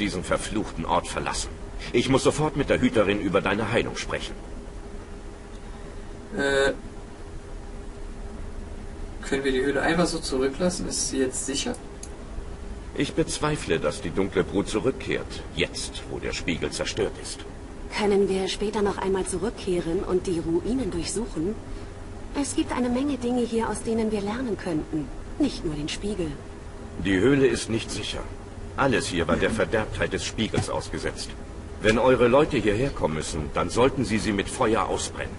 diesen verfluchten Ort verlassen. Ich muss sofort mit der Hüterin über deine Heilung sprechen. Äh, können wir die Höhle einfach so zurücklassen? Ist sie jetzt sicher? Ich bezweifle, dass die dunkle Brut zurückkehrt, jetzt, wo der Spiegel zerstört ist. Können wir später noch einmal zurückkehren und die Ruinen durchsuchen? Es gibt eine Menge Dinge hier, aus denen wir lernen könnten. Nicht nur den Spiegel. Die Höhle ist nicht sicher. Alles hier war der Verderbtheit des Spiegels ausgesetzt. Wenn eure Leute hierher kommen müssen, dann sollten sie sie mit Feuer ausbrennen.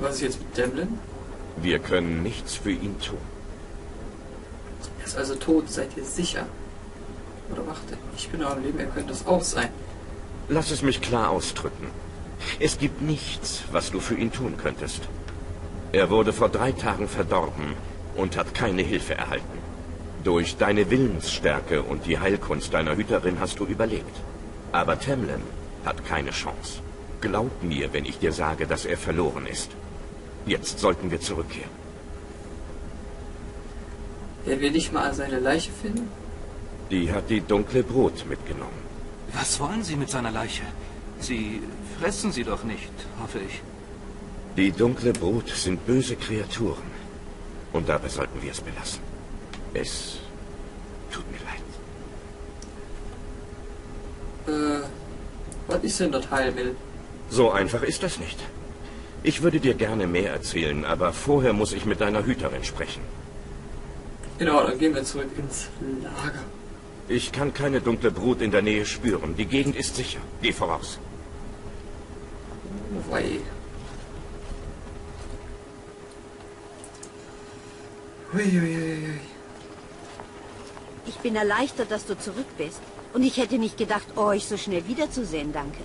Was ist jetzt mit Devlin? Wir können nichts für ihn tun. Er ist also tot, seid ihr sicher? Oder warte, ich bin noch am Leben, er könnte es auch sein. Lass es mich klar ausdrücken. Es gibt nichts, was du für ihn tun könntest. Er wurde vor drei Tagen verdorben und hat keine Hilfe erhalten. Durch deine Willensstärke und die Heilkunst deiner Hüterin hast du überlebt. Aber Temlin hat keine Chance. Glaub mir, wenn ich dir sage, dass er verloren ist. Jetzt sollten wir zurückkehren. Werden wir nicht mal seine Leiche finden? Die hat die dunkle Brot mitgenommen. Was wollen Sie mit seiner Leiche? Sie fressen sie doch nicht, hoffe ich. Die dunkle Brut sind böse Kreaturen. Und dabei sollten wir es belassen. Es tut mir leid. Äh, was ist denn das Heilmittel? So einfach ist das nicht. Ich würde dir gerne mehr erzählen, aber vorher muss ich mit deiner Hüterin sprechen. Genau, dann gehen wir zurück ins Lager. Ich kann keine dunkle Brut in der Nähe spüren. Die Gegend ist sicher. Geh voraus. Wei. Uiuiui. Ich bin erleichtert, dass du zurück bist. Und ich hätte nicht gedacht, euch so schnell wiederzusehen, danke.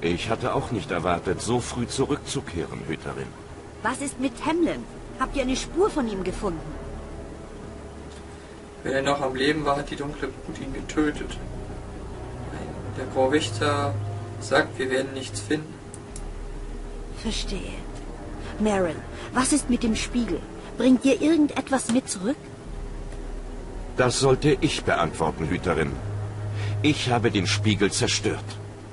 Ich hatte auch nicht erwartet, so früh zurückzukehren, Hüterin. Was ist mit Hamlin? Habt ihr eine Spur von ihm gefunden? Wenn er noch am Leben war, hat die dunkle Brut ihn getötet. Der Grauwächter sagt, wir werden nichts finden. Verstehe. Meryl, was ist mit dem Spiegel? Bringt dir irgendetwas mit zurück? Das sollte ich beantworten, Hüterin. Ich habe den Spiegel zerstört.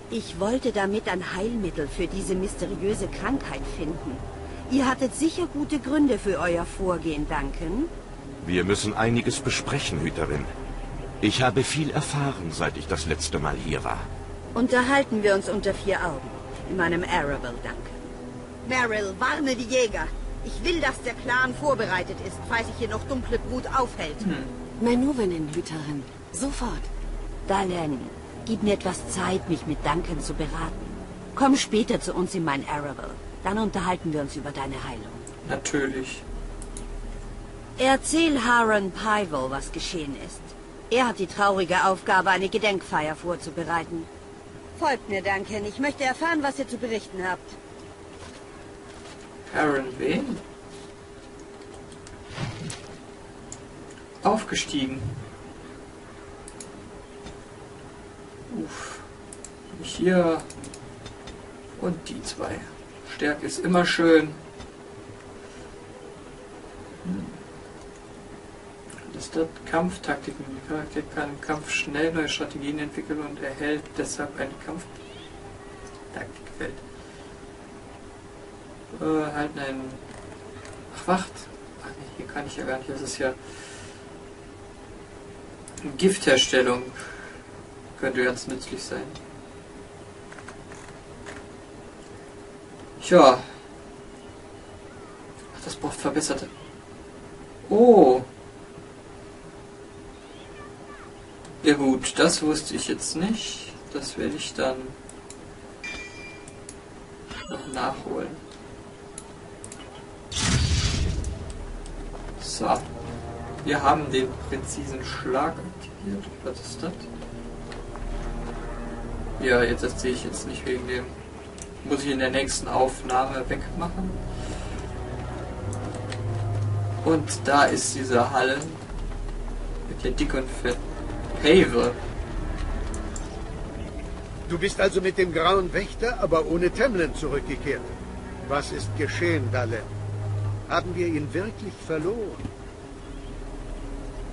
Ich wollte damit ein Heilmittel für diese mysteriöse Krankheit finden. Ihr hattet sicher gute Gründe für euer Vorgehen, Duncan. Wir müssen einiges besprechen, Hüterin. Ich habe viel erfahren, seit ich das letzte Mal hier war. Unterhalten wir uns unter vier Augen. In meinem Arabelle, danke. Meryl, warne die Jäger. Ich will, dass der Plan vorbereitet ist, falls sich hier noch dunkle Brut aufhält. Hm. Manuvenin-Hüterin. Sofort. Dalen, gib mir etwas Zeit, mich mit Duncan zu beraten. Komm später zu uns in mein Arabelle. Dann unterhalten wir uns über deine Heilung. Natürlich. Erzähl Haran Pyvel, was geschehen ist. Er hat die traurige Aufgabe, eine Gedenkfeier vorzubereiten. Folgt mir, Duncan. Ich möchte erfahren, was ihr zu berichten habt. Aaron wen? Aufgestiegen. Uff. Hier und die zwei. Stärke ist immer schön. Hm. Das ist das Kampftaktiken. Die Charakter kann im Kampf schnell neue Strategien entwickeln und erhält deshalb eine Kampftaktikwelt. Äh, halt ein. Ach, wacht. Ach hier kann ich ja gar nicht. Das ist ja. Giftherstellung. Könnte ganz nützlich sein. Tja. Ach, das braucht verbesserte. Oh. Ja gut, das wusste ich jetzt nicht. Das werde ich dann noch nachholen. So. Wir haben den präzisen Schlag aktiviert. Was ist das? Ja, jetzt erzähle ich jetzt nicht wegen dem. Muss ich in der nächsten Aufnahme wegmachen. Und da ist diese Halle mit der dick und fett Pave. Du bist also mit dem grauen Wächter, aber ohne Temlin zurückgekehrt. Was ist geschehen, Dalen? Haben wir ihn wirklich verloren?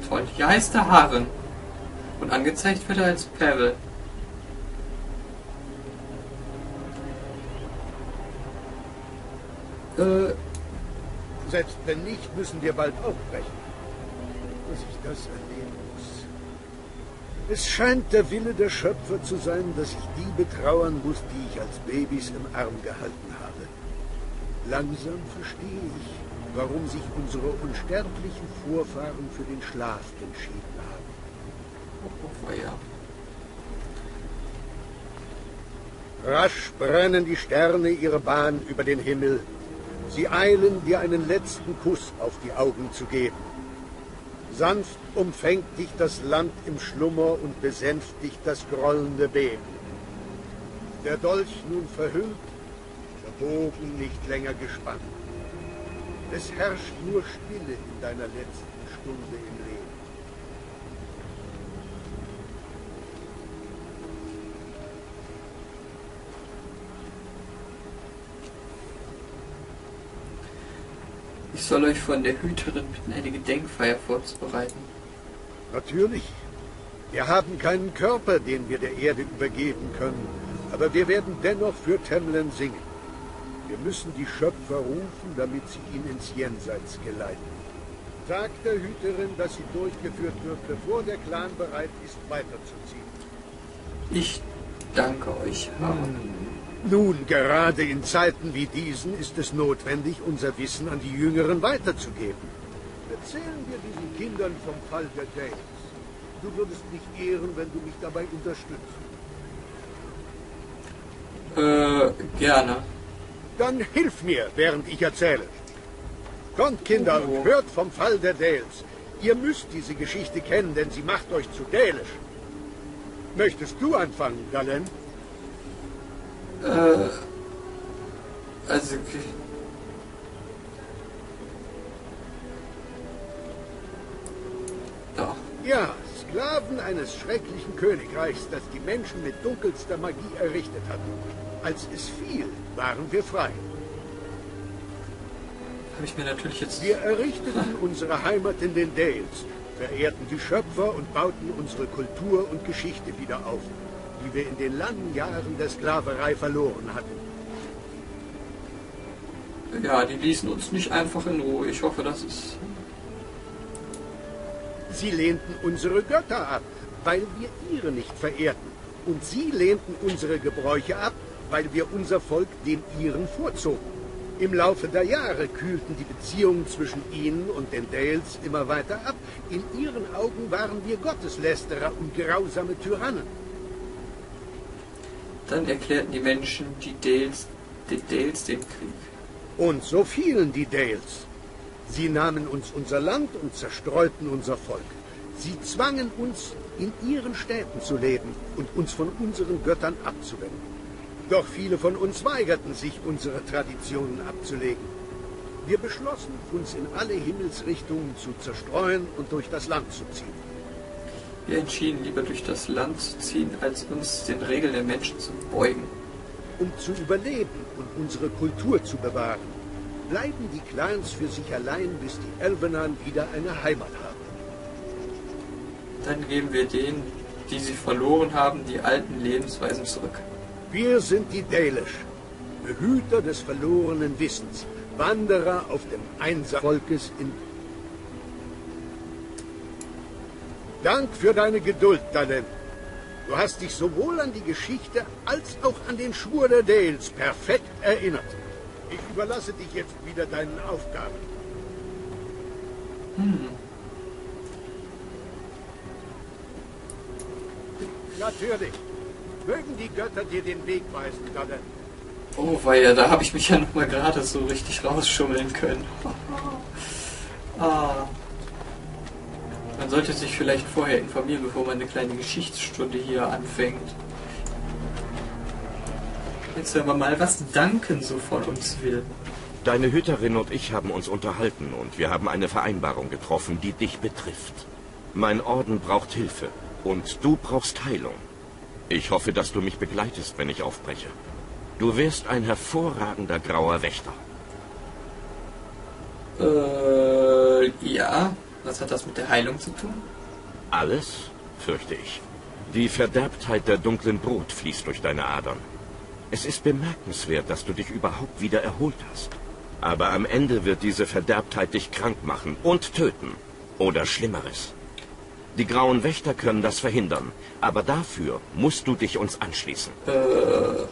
Freundlicher heißt der Haaren. Und angezeigt wird er als Pavel. Äh, Selbst wenn nicht, müssen wir bald aufbrechen. Dass ich das erleben muss. Es scheint der Wille der Schöpfer zu sein, dass ich die betrauern muss, die ich als Babys im Arm gehalten habe. Langsam verstehe ich, warum sich unsere unsterblichen Vorfahren für den Schlaf entschieden haben. Oh. Rasch brennen die Sterne ihre Bahn über den Himmel. Sie eilen, dir einen letzten Kuss auf die Augen zu geben. Sanft umfängt dich das Land im Schlummer und besänftigt das grollende Beben. Der Dolch nun verhüllt, der Bogen nicht länger gespannt. Es herrscht nur Stille in deiner letzten Stunde im Leben. Ich soll euch von der Hüterin bitten, eine Gedenkfeier vorzubereiten. Natürlich. Wir haben keinen Körper, den wir der Erde übergeben können, aber wir werden dennoch für Temlen singen. Wir müssen die Schöpfer rufen, damit sie ihn ins Jenseits geleiten. Sag der Hüterin, dass sie durchgeführt wird, bevor der Clan bereit ist, weiterzuziehen. Ich danke euch, Herr. Nun, gerade in Zeiten wie diesen ist es notwendig, unser Wissen an die Jüngeren weiterzugeben. Erzählen wir diesen Kindern vom Fall der Dales. Du würdest mich ehren, wenn du mich dabei unterstützt. Äh, gerne. Dann hilf mir, während ich erzähle. Kommt, Kinder, und hört vom Fall der Dales. Ihr müsst diese Geschichte kennen, denn sie macht euch zu Dälisch. Möchtest du anfangen, Galen? Äh, also, doch. Ja, Sklaven eines schrecklichen Königreichs, das die Menschen mit dunkelster Magie errichtet hat. Als es fiel, waren wir frei. Habe ich mir natürlich jetzt. Wir errichteten unsere Heimat in den Dales, verehrten die Schöpfer und bauten unsere Kultur und Geschichte wieder auf, die wir in den langen Jahren der Sklaverei verloren hatten. Ja, die ließen uns nicht einfach in Ruhe. Ich hoffe, das ist. Sie lehnten unsere Götter ab, weil wir ihre nicht verehrten. Und sie lehnten unsere Gebräuche ab, weil wir unser Volk den ihren vorzogen. Im Laufe der Jahre kühlten die Beziehungen zwischen ihnen und den Dales immer weiter ab. In ihren Augen waren wir Gotteslästerer und grausame Tyrannen. Dann erklärten die Menschen die Dales, die Dales den Krieg. Und so fielen die Dales. Sie nahmen uns unser Land und zerstreuten unser Volk. Sie zwangen uns, in ihren Städten zu leben und uns von unseren Göttern abzuwenden. Doch viele von uns weigerten sich, unsere Traditionen abzulegen. Wir beschlossen, uns in alle Himmelsrichtungen zu zerstreuen und durch das Land zu ziehen. Wir entschieden, lieber durch das Land zu ziehen, als uns den Regeln der Menschen zu beugen. Um zu überleben und unsere Kultur zu bewahren, bleiben die Clans für sich allein, bis die Elvenan wieder eine Heimat haben. Dann geben wir denen, die sie verloren haben, die alten Lebensweisen zurück. Wir sind die Dalish, Behüter des verlorenen Wissens, Wanderer auf dem Einsamvolkes in... Dank für deine Geduld, Dalen. Du hast dich sowohl an die Geschichte als auch an den Schwur der Dales perfekt erinnert. Ich überlasse dich jetzt wieder deinen Aufgaben. Natürlich. Mögen die Götter dir den Weg weisen, Dalen. Oh, weia, da habe ich mich ja noch mal gerade so richtig rausschummeln können. ah. Sollte sich vielleicht vorher informieren, bevor man eine kleine Geschichtsstunde hier anfängt. Jetzt hören wir mal, was Danken so von uns will. Deine Hüterin und ich haben uns unterhalten und wir haben eine Vereinbarung getroffen, die dich betrifft. Mein Orden braucht Hilfe und du brauchst Heilung. Ich hoffe, dass du mich begleitest, wenn ich aufbreche. Du wirst ein hervorragender grauer Wächter. Äh, ja. Was hat das mit der Heilung zu tun? Alles? fürchte ich. Die Verderbtheit der dunklen Brut fließt durch deine Adern. Es ist bemerkenswert, dass du dich überhaupt wieder erholt hast. Aber am Ende wird diese Verderbtheit dich krank machen und töten. Oder Schlimmeres. Die Grauen Wächter können das verhindern, aber dafür musst du dich uns anschließen. Äh,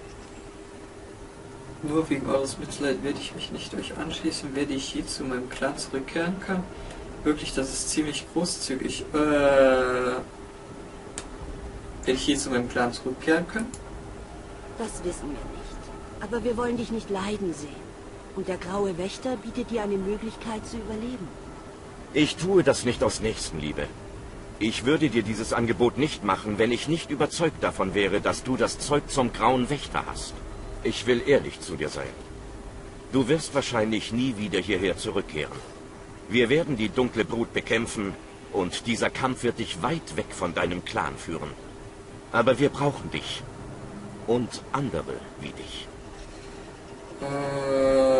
nur wegen eures Mitleid werde ich mich nicht euch anschließen, werde ich je zu meinem Clan zurückkehren können. Wirklich, das ist ziemlich großzügig. Äh, werde ich je zu meinem Clan zurückkehren können? Das wissen wir nicht. Aber wir wollen dich nicht leiden sehen. Und der Graue Wächter bietet dir eine Möglichkeit zu überleben. Ich tue das nicht aus Nächstenliebe. Ich würde dir dieses Angebot nicht machen, wenn ich nicht überzeugt davon wäre, dass du das Zeug zum Grauen Wächter hast. Ich will ehrlich zu dir sein. Du wirst wahrscheinlich nie wieder hierher zurückkehren. Wir werden die dunkle Brut bekämpfen und dieser Kampf wird dich weit weg von deinem Clan führen. Aber wir brauchen dich. Und andere wie dich. Äh,